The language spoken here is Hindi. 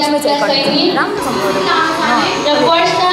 बिचमै चाहिँ कट्छ राम्रोसँग The first